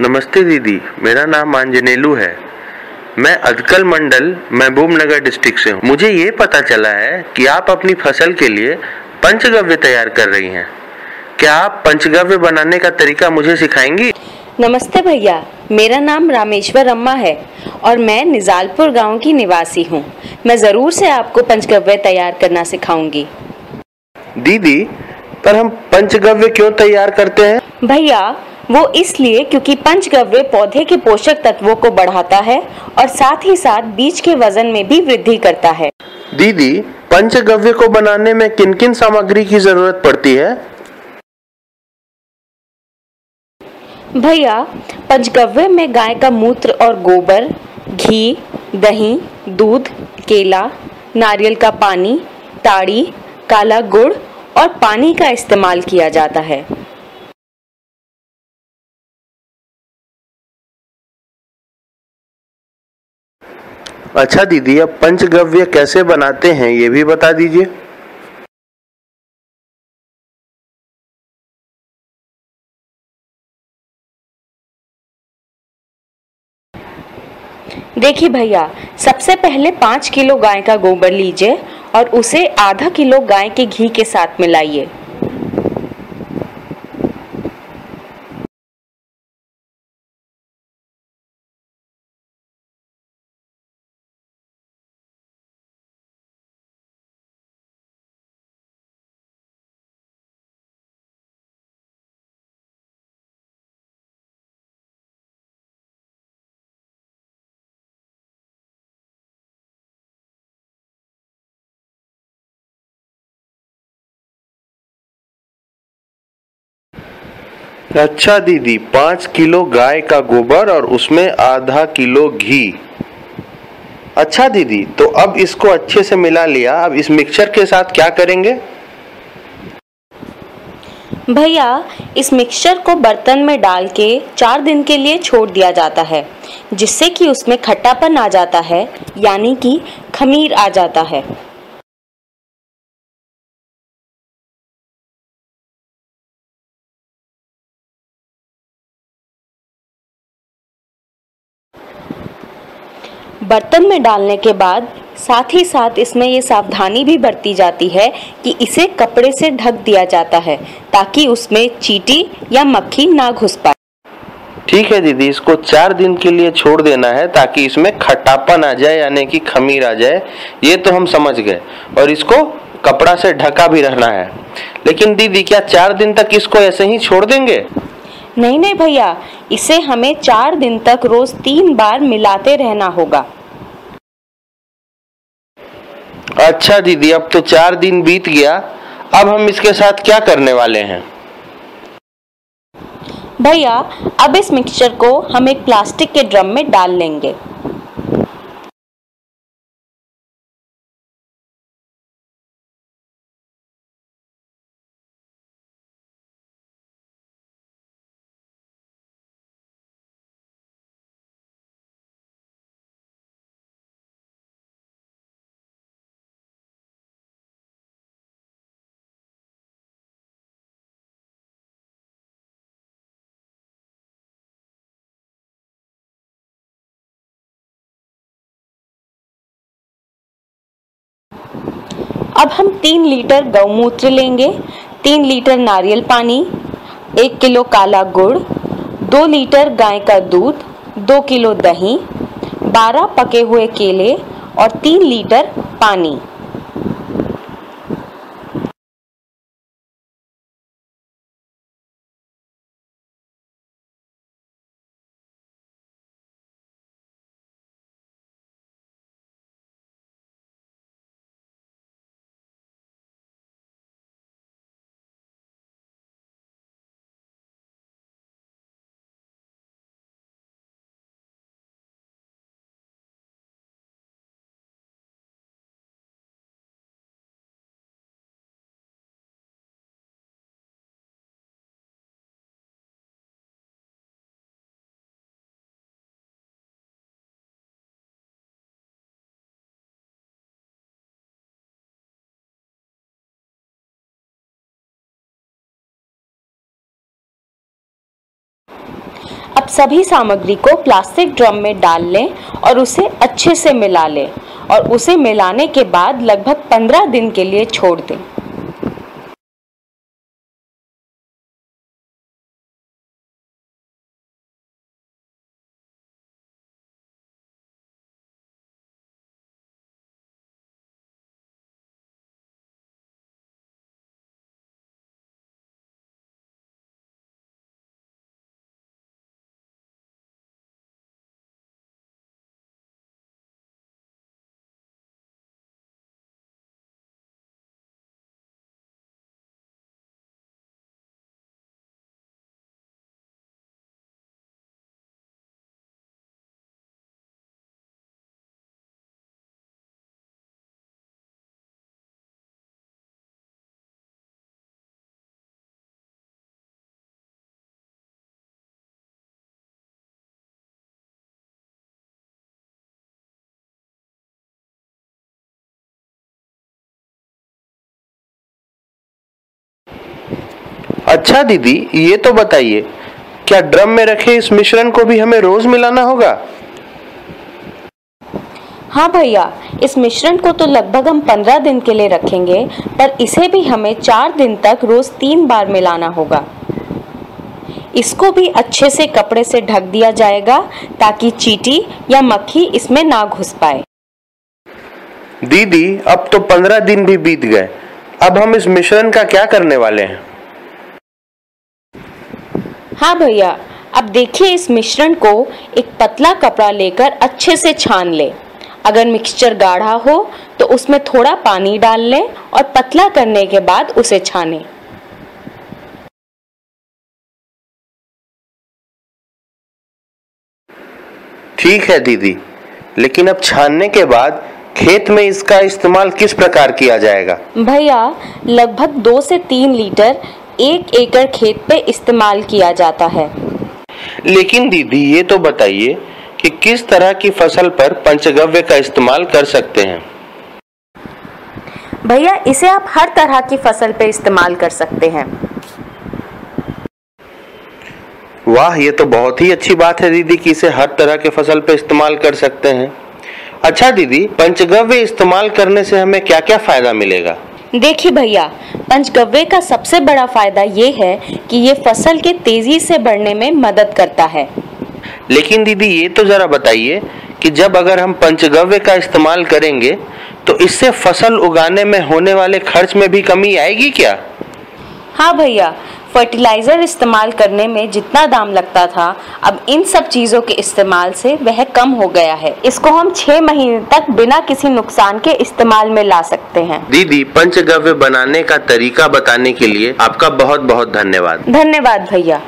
नमस्ते दीदी मेरा नाम आंजनेलू है। मैं अदकल मंडल महबूब नगर डिस्ट्रिक्ट से हूँ। मुझे ये पता चला है कि आप अपनी फ़सल के लिए पंचगव्य तैयार कर रही हैं। क्या आप पंचगव्य बनाने का तरीका मुझे सिखाएँगी? नमस्ते भैया मेरा नाम रामेश्वर अम्मा है और मैं निजालपुर गाँव की निवासी हूँ। मैं ज़रूर से आपको पंचगव्य तैयार करना सिखाऊँगी। दीदी पर हम पंचगव्य क्यों तैयार करते हैं? भैया वो इसलिए क्योंकि पंचगव्य पौधे के पोषक तत्वों को बढ़ाता है और साथ ही साथ बीज के वज़न में भी वृद्धि करता है। दीदी पंचगव्य को बनाने में किन किन सामग्री की ज़रूरत पड़ती है? भैया पंचगव्य में गाय का मूत्र और गोबर घी दही दूध केला नारियल का पानी ताड़ी काला गुड़ और पानी का इस्तेमाल किया जाता है। अच्छा दीदी, अब पंचगव्य कैसे बनाते हैं, ये भी बता दीजिए। देखिए भैया, सबसे पहले पाँच किलो गाय का गोबर लीजिए और उसे आधा किलो गाय के घी के साथ मिलाइए। अच्छा दीदी, पाँच किलो गाय का गोबर और उसमें आधा किलो घी। अच्छा दीदी तो अब इसको अच्छे से मिला लिया। अब इस मिक्सचर के साथ क्या करेंगे? भैया, इस मिक्सचर को बर्तन में डाल के चार दिन के लिए छोड़ दिया जाता है, जिससे कि उसमें खट्टापन आ जाता है, यानी कि खमीर आ जाता है। बर्तन में डालने के बाद साथ ही साथ इसमें ये सावधानी भी बरती जाती है कि इसे कपड़े से ढक दिया जाता है ताकि उसमें चीटी या मक्खी ना घुस पाए। ठीक है दीदी, इसको चार दिन के लिए छोड़ देना है ताकि इसमें खट्टापन आ जाए, यानी कि खमीर आ जाए। ये तो हम समझ गए। और इसको कपड़ा से ढका भी रहना है। लेकिन दीदी, क्या चार दिन तक इसको ऐसे ही छोड़ देंगे? नहीं नहीं भैया इसे हमें चार दिन तक रोज तीन बार मिलाते रहना होगा। अच्छा दीदी अब तो चार दिन बीत गया अब हम इसके साथ क्या करने वाले हैं? भैया अब इस मिक्सचर को हम एक प्लास्टिक के ड्रम में डाल लेंगे। अब हम तीन लीटर गौमूत्र लेंगे, तीन लीटर नारियल पानी, एक किलो काला गुड़, दो लीटर गाय का दूध, दो किलो दही, बारह पके हुए केले और तीन लीटर पानी। सभी सामग्री को प्लास्टिक ड्रम में डाल लें और उसे अच्छे से मिला लें और उसे मिलाने के बाद लगभग 15 दिन के लिए छोड़ दें। अच्छा दीदी ये तो बताइए क्या ड्रम में रखे इस मिश्रण को भी हमें रोज मिलाना होगा? हाँ भैया इस मिश्रण को तो लगभग हम पंद्रह दिन के लिए रखेंगे पर इसे भी हमें चार दिन तक रोज तीन बार मिलाना होगा। इसको भी अच्छे से कपड़े से ढक दिया जाएगा ताकि चीटी या मक्खी इसमें ना घुस पाए। दीदी अब तो पंद्रह दिन भी बीत गए। अब हम इस मिश्रण का क्या करने वाले हैं? हाँ भैया अब देखिए इस मिश्रण को एक पतला कपड़ा लेकर अच्छे से छान ले। अगर मिक्सचर गाढ़ा हो तो उसमें थोड़ा पानी डाल लें और पतला करने के बाद उसे छानें। ठीक है दीदी लेकिन अब छानने के बाद खेत में इसका इस्तेमाल किस प्रकार किया जाएगा? भैया लगभग दो से तीन लीटर एक एकड़ खेत पे इस्तेमाल किया जाता है। लेकिन दीदी ये तो बताइए कि किस तरह की फ़सल पर पंचगव्य का इस्तेमाल कर सकते हैं? भैया इसे आप हर तरह की फ़सल पे इस्तेमाल कर सकते हैं। वाह ये तो बहुत ही अच्छी बात है दीदी कि इसे हर तरह के फ़सल पे इस्तेमाल कर सकते हैं। अच्छा दीदी पंचगव्य इस्तेमाल करने से हमें क्या क्या फ़ायदा मिलेगा? देखिए भैया पंचगव्य का सबसे बड़ा फ़ायदा ये है कि ये फ़सल के तेज़ी से बढ़ने में मदद करता है। लेकिन दीदी ये तो जरा बताइए कि जब अगर हम पंचगव्य का इस्तेमाल करेंगे तो इससे फ़सल उगाने में होने वाले खर्च में भी कमी आएगी क्या? हाँ भैया फर्टिलाइज़र इस्तेमाल करने में जितना दाम लगता था अब इन सब चीज़ों के इस्तेमाल से वह कम हो गया है। इसको हम छह महीने तक बिना किसी नुकसान के इस्तेमाल में ला सकते हैं। दीदी पंचगव्य बनाने का तरीका बताने के लिए आपका बहुत बहुत धन्यवाद। धन्यवाद भैया।